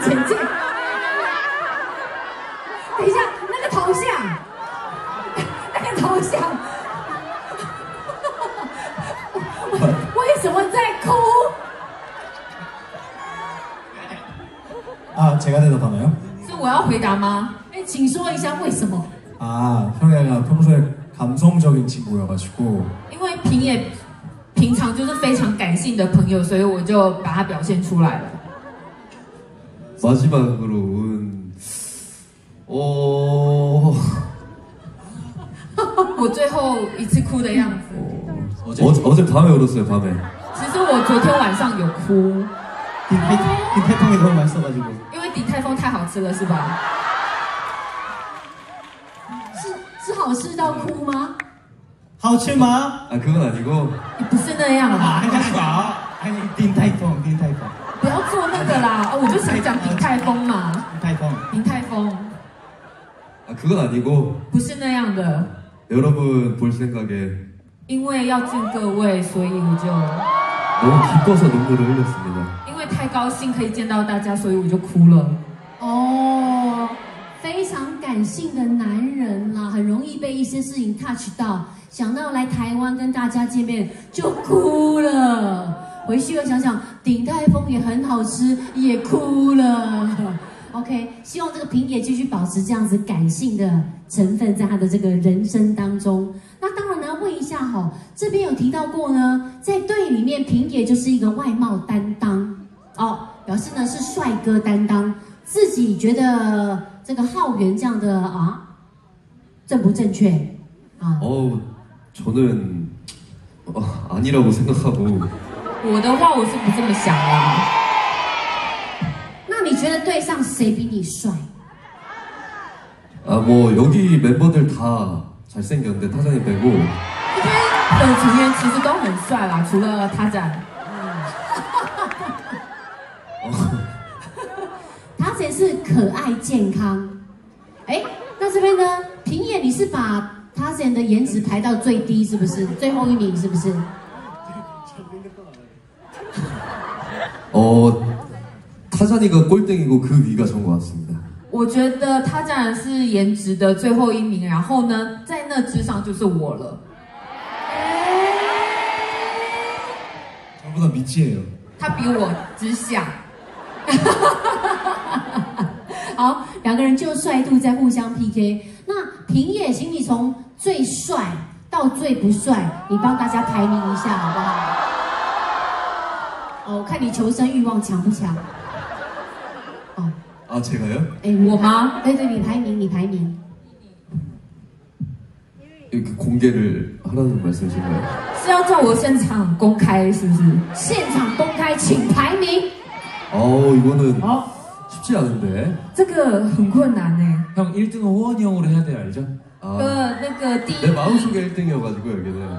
前进。等一下，那个头像，那个头像，为什么在哭？ 아 제가 대답하나요? 是我要回答吗？哎，请说一下为什么？ 아 형이가 평소에 감성적인 친구여가지고 因为平野平常就是非常感性的朋友，所以我就把它表现出来了。 마지막으로는 어 我最后一次哭的样子， 어제 어제 밤에 울었어요 밤에 其实我昨天晚上有哭， 딘태풍이 너무 맛있어가지고 因为鼎泰丰太好吃了，是吧？是是好吃到哭吗？ 하우칠마 아 그건 아니고 不是那样 아 啦， 하지마 아니 딘타이풍 딘타이풍 不要 做那个啦。哦，我就想讲鼎泰丰嘛， 딘타이풍 鼎泰丰 아 그건 아니고 不是那样的， 여러분 볼 생각에 因为要见各位，所以我就 너무 기뻐서 눈물을 흘렸습니다 因为太高兴可以见到大家，所以我就哭了。哦，非常感性的男人啦，很容易被一些事情 touch 到，想到来台湾跟大家见面就哭了。回去又想想 鼎泰丰也很好吃，也哭了。OK，希望这个平野继续保持这样子感性的成分在他的这个人生当中。那当然呢，问一下哈，这边有提到过呢，在队里面平野就是一个外貌担当哦，表示呢是帅哥担当，自己觉得这个浩源这样的啊，正不正确啊？ 어 저는 어, 아니라고 생각하고 我的话我是不这么想啦，那你觉得队上谁比你帅？ 아 뭐 여기 멤버들 다 잘생겼는데 타장이 빼고 这边的成员其实都很帅啦，除了他展。他才是可爱健康。哎，那这边呢？平野，你是把他人的颜值排到最低，是不是？最后一名是不是？ 어 타잔이가 꼴등이고 그 위가 전 것 같습니다 我觉得他当然是颜值的最后一名，然后呢，在那之上就是我了。 저보다 미치예요 他比我之下，好，两个人就帅度在互相 PK。那平野，请你从最帅到最不帅，你帮大家排名一下好不好？ 哦，我看你求生欲望强不强？哦， 아 제가요? 哎，我吗？对对，你排名，你排名。 이렇게 공개를 하라는 말씀이신가요? 是要叫我现场公开是不是？现场公开，请排名。 어 이거는 哦 쉽지 않은데 这个很困难呢。 형 1등은 호원이 형으로 해야 돼요 알죠? 아, 哥，那个第一 내 마음속에 1등이어가지고 여기는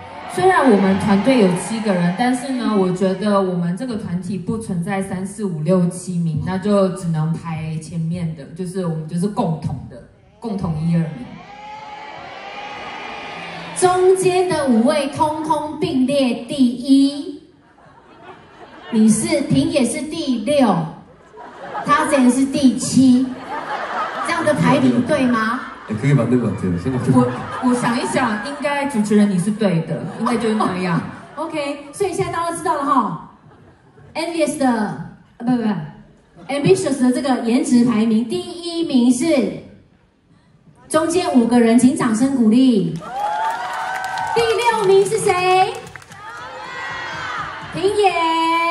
虽然我们团队有七个人，但是呢，我觉得我们这个团体不存在三四五六七名，那就只能排前面的，就是我们就是共同的，共同一二名。中间的五位通通并列第一，你是平野是第六，他人是第七，这样的排名对吗？네, 그게 맞는 것 같아요 我 생각해보니까 我想一想，应该主持人你是对的，应该就是那样。 OK，所以现在大家都知道了哈，Envious 的啊不不不，Ambitious 的这个颜值排名第一名是中间五个人，请掌声鼓励。第六名是谁？平野。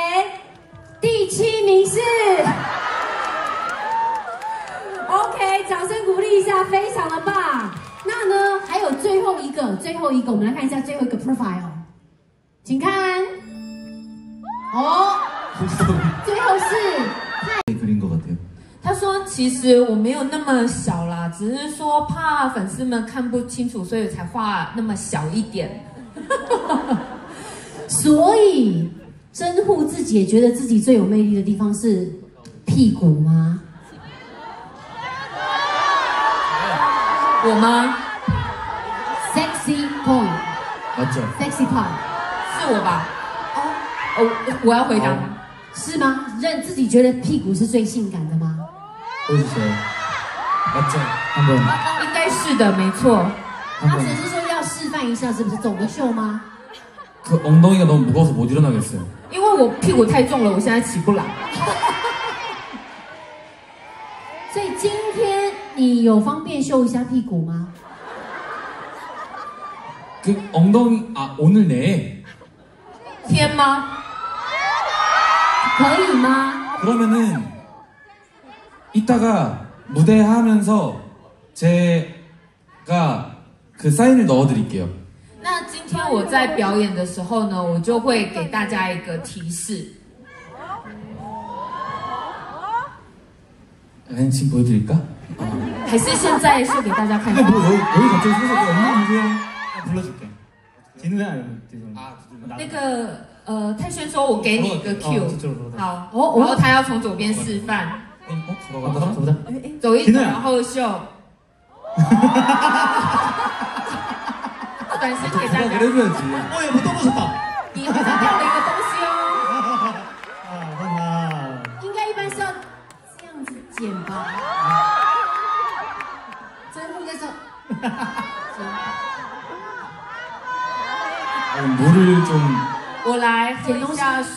非常的棒，那呢还有最后一个，最后一个，我们来看一下最后一个 profile，请看，哦，最后是，他说其实我没有那么小啦，只是说怕粉丝们看不清楚，所以才画那么小一点，所以真护自己也觉得自己最有魅力的地方是屁股吗？我吗？ Sexy point, 맞죠? sexy part，是我吧？哦，哦，我要回答吗？是吗？认自己觉得屁股是最性感的吗？ 보여주세요. 맞죠? 한번 应该是的，没错。他只是说要示范一下，是不是走个秀吗？ 그 엉덩이가 너무 무거워서 못 일어나겠어요. 因为我屁股太重了，我现在起不来。所以今天 你有方便秀一下屁股吗？ 그 엉덩이 아 오늘 내에 天吗？可以吗？ 그러면은 이따가 무대 하면서 제가 그 사인을 넣어드릴게요. 那今天我在表演的时候呢，我就会给大家一个提示。 아니 지금 보여드릴까? 还是现在秀给大家看 근데 뭐 여기, 여기 갑자기 서서 그 엉덩이 주세요. 아, 불러줄게. 진우야 죄송합니다. 아 那个呃，泰轩说我给你一个 Q， 저쪽으로 好，哦然后他要从左边示范， 어? 들어간다. 보자. 走一走， 진우야 然后秀。短时给大 누가 家， 그래줘야지. 어야 뭐 떨어졌다.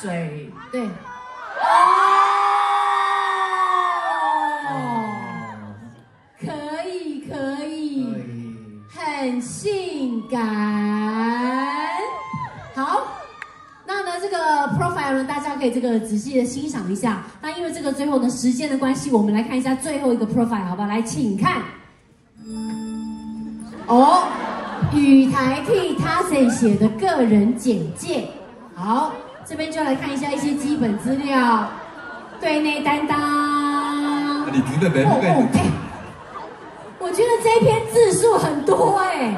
水。对。哦，可以可以，很性感。好，那呢这个 profile 呢，大家可以这个仔细的欣赏一下。那因为这个最后的时间的关系，我们来看一下最后一个 profile 好不好？来，请看。哦，雨台替他谁写的个人简介。好，这边就来看一下一些基本资料。队内担当。 아니 눈에 哦 메모가 哦， 있는데 哎，我觉得这一篇字数很多哎，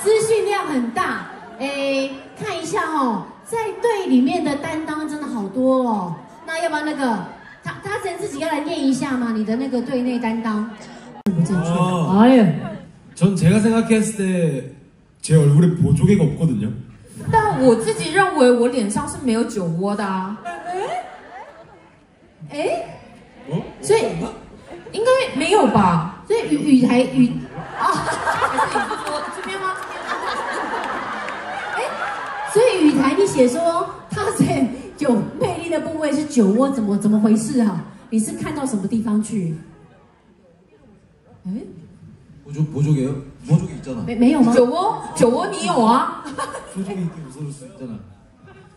资讯量很大哎，看一下哦，在队里面的担当真的好多哦。那要不然那个他他先自己要来念一下吗？你的那个队内担当正不正确？哦哎呀， 전 제가 생각했을 때 제 얼굴에 보조개가 없거든요. 但我自己认为我脸上是没有酒窝的啊！哎，哎，嗯，所以应该没有吧？所以雨雨台雨啊，是雨不左这边吗？哎，所以雨台，你写说他最有魅力的部位是酒窝，怎么怎么回事啊？你是看到什么地方去？哎，不足不足给呀？不给的有吗？没没有吗？酒窝？酒窝你有啊？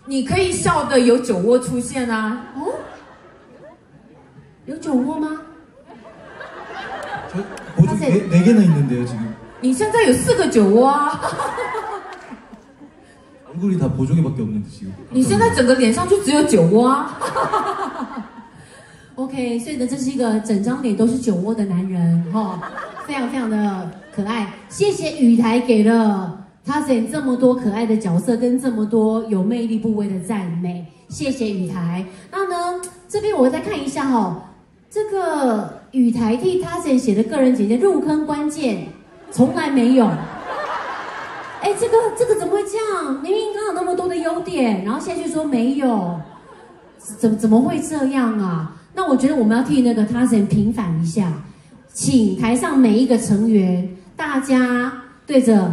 你可以笑的有酒窝出现啊！哦，有酒窝吗？他在你现在有四个酒窝啊！你现在整个脸上就只有酒窝啊！OK，所以呢，这是一个整张脸都是酒窝的男人哈、哦，非常非常的可爱。谢谢雨台给了。他演这么多可爱的角色跟这么多有魅力部位的赞美，谢谢雨台。那呢，这边我再看一下哦，这个雨台替他演写的个人简介入坑关键从来没有。哎，这个这个怎么会这样？明明刚有那么多的优点，然后现在却说没有，怎怎么会这样啊？那我觉得我们要替那个他人平反一下，请台上每一个成员，大家对着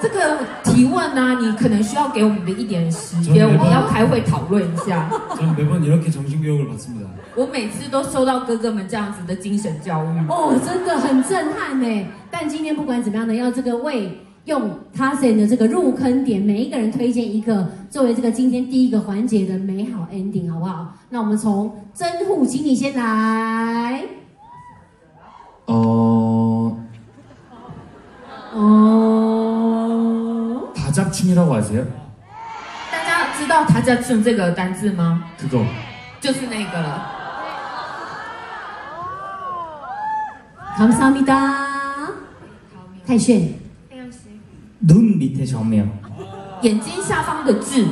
这个提问呢，你可能需要给我们的一点时间，我们要开会讨论一下。我每次都收到哥哥们这样子的精神教育，哦，真的很震撼呢。但今天不管怎么样呢，要这个为用 t a s n 的这个入坑点，每一个人推荐一个作为这个今天第一个环节的美好 ending，好不好？那我们从真护，请你先来。哦，哦。다잡춤이라고 아세요? 大家知道他在顺这个单字吗？ 그거 就是那个了。 감사합니다. 泰炫， 눈 밑에 점이요. 眼睛下方的痣，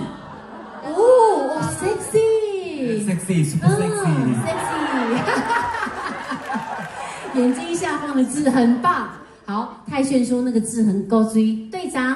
哦，sexy， 섹시, 슈퍼 嗯 섹시. sexy，眼睛下方的痣很棒。好，泰炫说那个痣很高追，队长。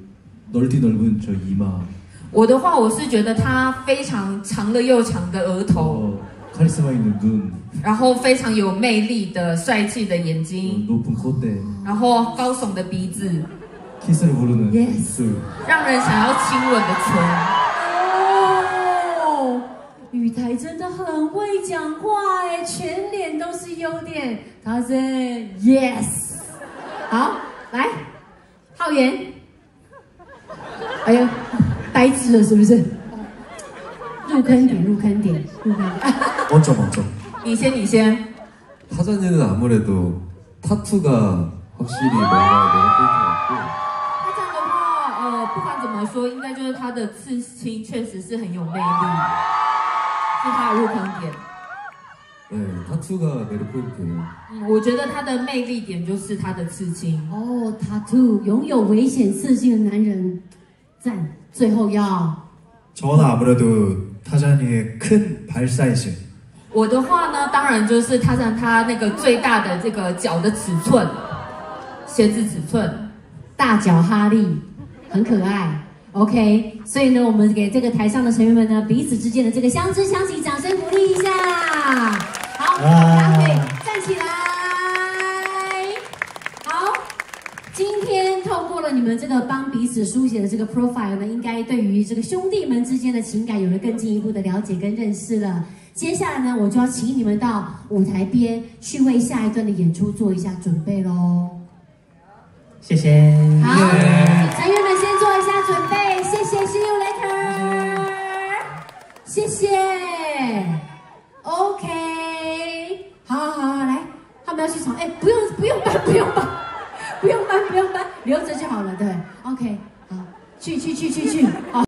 넓디 넓은 저 이마 我的话，我是觉得他非常长了又长的额头， 어, 카리스마 있는 눈 然后非常有魅力的帅气的眼 어, 睛， 높은 콧대 然后高耸的鼻子， 키스를 부르는 Yes. 입술 让人想要亲吻的唇。哦，雨台真的很会讲话哎，全脸都是优点。他是 yes，好，来，浩源， 哎呦，呆滞了是不是？入坑点，入坑点，入坑点。 멋져 멋져 你先，你先。 타잔이는 아무래도 타투가 확실히 뭔가 매력 他这样的话，呃，不管怎么说，应该就是他的刺青确实是很有魅力，是他的入坑点。 포인트. 네, 타투가 매력 포인트예요. 嗯，我觉得他的魅力点就是他的刺青。哦，tattoo 拥有危险刺青的男人， 赞。最后要 저는 아무래도 타자니의 큰 발 사이즈 我的话呢，当然就是他让他那个最大的这个脚的尺寸，鞋子尺寸。大脚哈利，很可爱。OK，所以呢，我们给这个台上的成员们呢，彼此之间的这个相知相惜，掌声鼓励一下。好，大腿站起来。 了你们这个帮彼此书写的这个 profile 呢，应该对于这个兄弟们之间的情感有了更进一步的了解跟认识了。接下来呢，我就要请你们到舞台边去为下一段的演出做一下准备喽。谢谢。好，成员们先做一下准备，谢谢，See you later，谢谢，OK，好好好，来，他们要去闯，哎，不用不用搬，不用搬，不用搬，不用搬，留着就好了，对，OK，好，去去去去去，好。